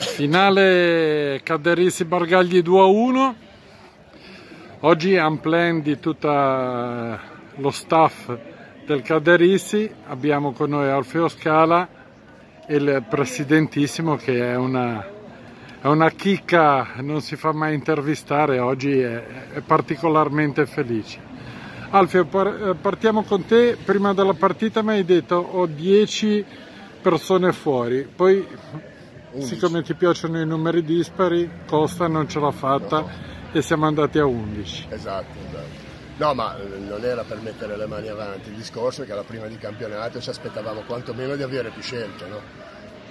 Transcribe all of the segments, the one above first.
Finale Caderisi Bargagli 2 a 1. Oggi unplan di tutto lo staff del Caderisi. Abbiamo con noi Alfeo Scala il presidentissimo che è una, è una chicca, non si fa mai intervistare, oggi è, è particolarmente felice. Alfio, partiamo con te. Prima della partita mi hai detto ho 10 persone fuori, poi 11. siccome ti piacciono i numeri dispari, Costa non ce l'ha fatta no. e siamo andati a 11. Esatto, esatto. No, ma eh, non era per mettere le mani avanti, il discorso è che alla prima di campionato ci aspettavamo quantomeno di avere più scelte, no?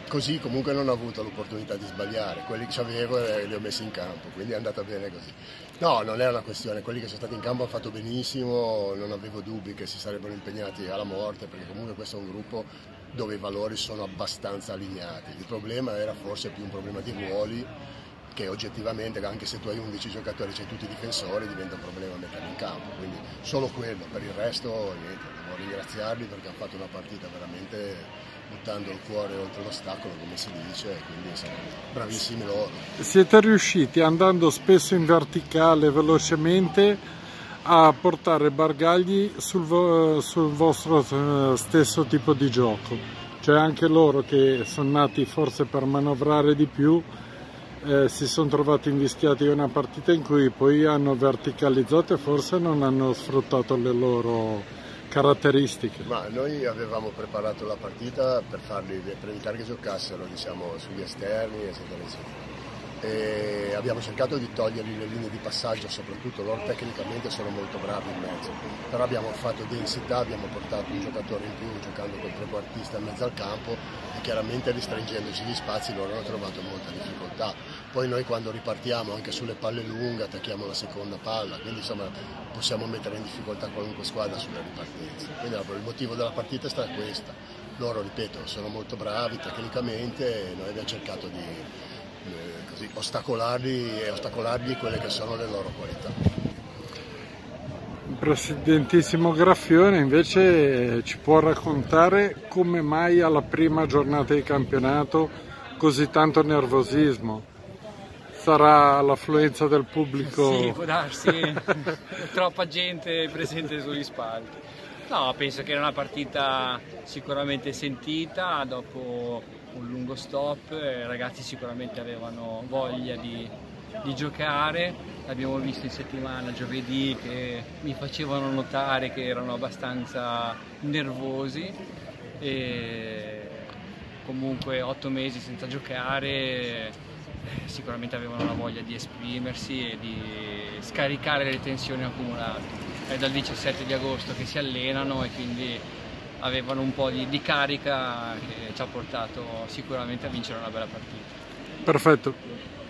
Così comunque non ho avuto l'opportunità di sbagliare, quelli che avevo eh, li ho messi in campo, quindi è andata bene così. No, non è una questione, quelli che sono stati in campo hanno fatto benissimo, non avevo dubbi che si sarebbero impegnati alla morte, perché comunque questo è un gruppo dove i valori sono abbastanza allineati. Il problema era forse più un problema di ruoli che oggettivamente anche se tu hai 11 giocatori c'hai tutti i difensori diventa un problema metterli in campo, quindi solo quello, per il resto niente, devo ringraziarli perché hanno fatto una partita veramente buttando il cuore oltre l'ostacolo come si dice, quindi sono bravissimi loro. Siete riusciti andando spesso in verticale velocemente a portare Bargagli sul, sul vostro eh, stesso tipo di gioco, cioè anche loro che sono nati forse per manovrare di più eh, si sono trovati invischiati in una partita in cui poi hanno verticalizzato e forse non hanno sfruttato le loro caratteristiche. Ma noi avevamo preparato la partita per, farli, per evitare che giocassero diciamo, sugli esterni, eccetera, eccetera e abbiamo cercato di togliergli le linee di passaggio, soprattutto loro tecnicamente sono molto bravi in mezzo, però abbiamo fatto densità, abbiamo portato un giocatore in più giocando col trequartista in mezzo al campo e chiaramente ristringendoci gli spazi loro hanno trovato molta difficoltà. Poi noi quando ripartiamo anche sulle palle lunghe attacchiamo la seconda palla, quindi insomma possiamo mettere in difficoltà qualunque squadra sulle ripartenze. Quindi il motivo della partita è stata questa. Loro, ripeto, sono molto bravi tecnicamente e noi abbiamo cercato di così, ostacolargli e ostacolargli quelle che sono le loro qualità. Il presidentissimo Graffione invece ci può raccontare come mai alla prima giornata di campionato così tanto nervosismo? Sarà l'affluenza del pubblico? Sì, può darsi, troppa gente presente sugli spalti. No, penso che era una partita sicuramente sentita dopo un lungo stop, i ragazzi sicuramente avevano voglia di, di giocare, l'abbiamo visto in settimana giovedì che mi facevano notare che erano abbastanza nervosi e comunque otto mesi senza giocare eh, sicuramente avevano la voglia di esprimersi e di scaricare le tensioni accumulate. È dal 17 di agosto che si allenano e quindi avevano un po' di, di carica che ci ha portato sicuramente a vincere una bella partita. Perfetto,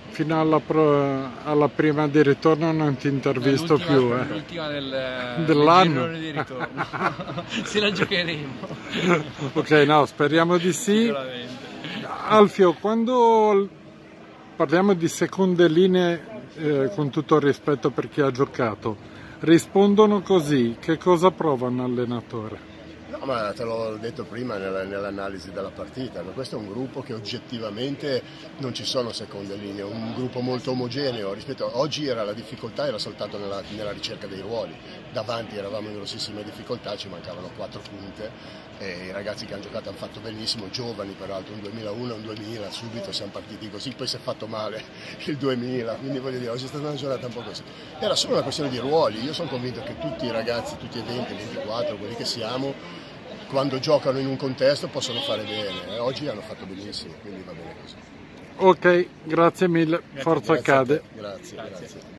fino alla, pro, alla, prima di ritorno non ti intervisto più. Eh. L'ultima del, dell'anno di ritorno, se la giocheremo. ok, no, speriamo di sì. Alfio, quando parliamo di seconde linee, eh, con tutto il rispetto per chi ha giocato, rispondono così, che cosa prova un allenatore? No, ma te l'ho detto prima nell'analisi della partita, no? questo è un gruppo che oggettivamente non ci sono seconde linee, è un gruppo molto omogeneo, rispetto oggi era la difficoltà era soltanto nella, nella, ricerca dei ruoli, davanti eravamo in grossissime difficoltà, ci mancavano quattro punte e i ragazzi che hanno giocato hanno fatto benissimo, giovani peraltro, un 2001 e un 2000, subito siamo partiti così, poi si è fatto male il 2000, quindi voglio dire, oggi è stata una giornata un po' così. Era solo una questione di ruoli, io sono convinto che tutti i ragazzi, tutti i 20, 24, quelli che siamo, quando giocano in un contesto possono fare bene. Eh, oggi hanno fatto benissimo, quindi va bene così. Ok, grazie mille, grazie, Forza grazie Accade. Grazie, grazie.